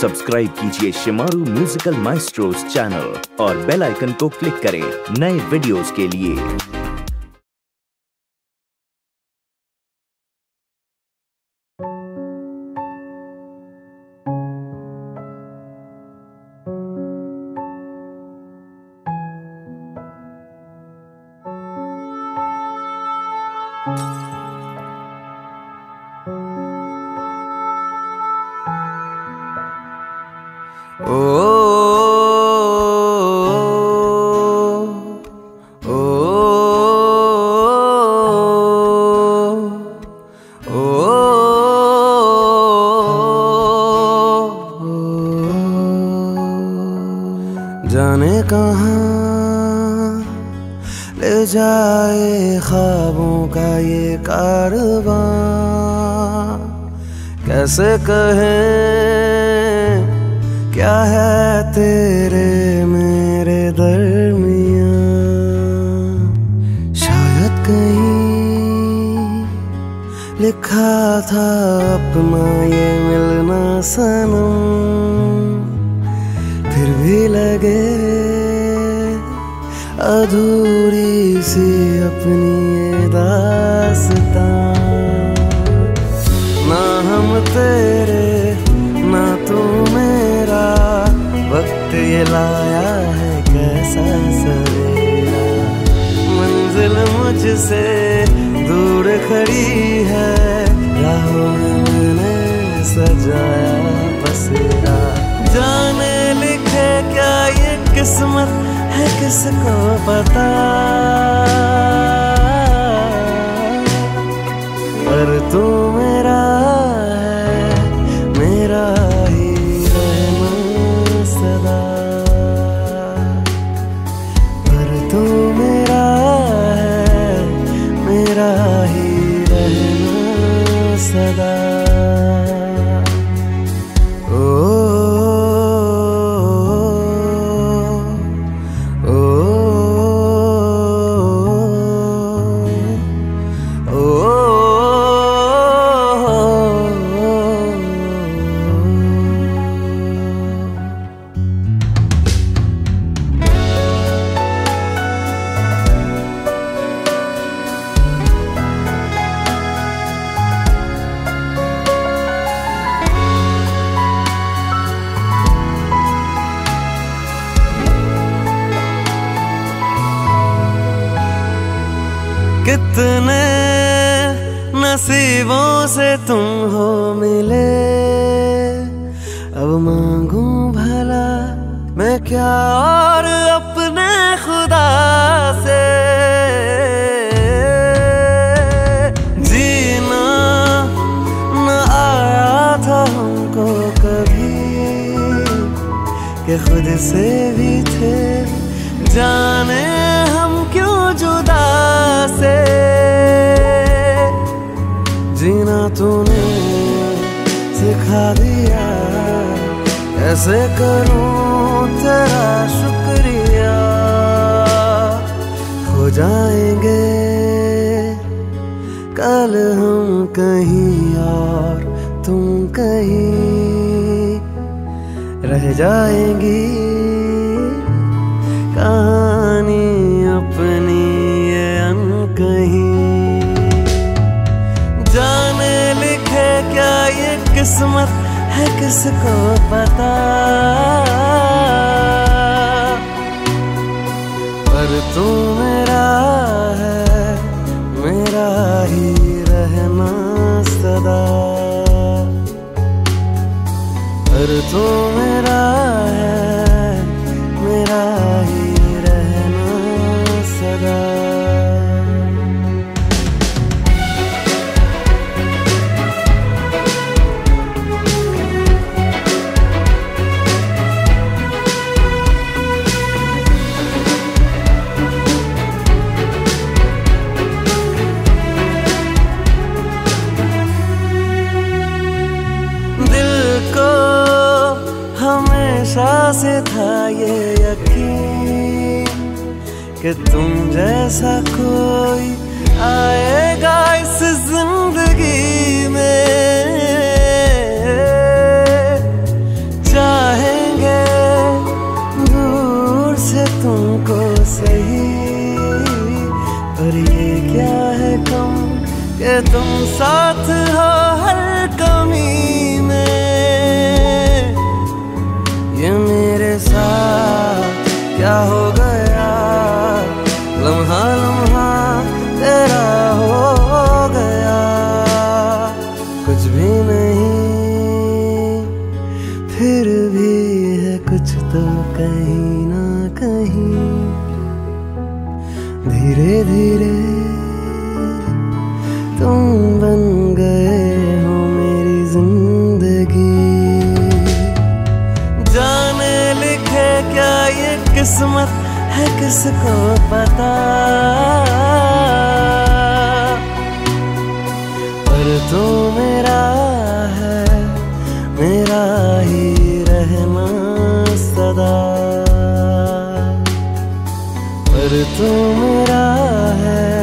Subscribe कीजिए Shemaroo musical maestros channel और bell icon को क्लिक करें नए वीडियोस के लिए। ओ जाने कहाँ ले जाए ख्वाबों का ये कारवां। कैसे कहें, क्या है तेरे मेरे दरमिया? शायद कहीं लिखा था अपना ये मिलना सनम। भी लगे अधूरी सी अपनी ये दास्तां ना हम तेरे, ना तू मेरा, वक्त ये लाया है कैसा सवेरा। मंजिल मुझसे दूर खड़ी है राहों में मैंने सजाया बसेरा जाने किस्मत है किसको पता? पर तू मेरा कितने नसीबों से तुम हो मिले। अब मांगू भला मैं क्या और अपने खुदा से? जीना न आया था हमको कभी कि खुद से भी थे। जाने हम क्यों जुदा से? तूने सिखा दिया कैसे करूँ तेरा शुक्रिया। हो जाएँगे, कल हम कहीं और, तुम कहीं रह जाएँगी। किस्मत है किसको पता? पर तू हमेशा से था ये यकीन कि तुम जैसा कोई आएगा इस ज़िंदगी में। चाहेंगे दूर से तुमको सही, पर ये क्या है कम कि तुम साथ हो हर कमी? धीरे धीरे तुम बन गए हो मेरी ज़िंदगी। जाने लिखे क्या ये किस्मत है किसको पता? पर तू तू है।